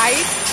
Aí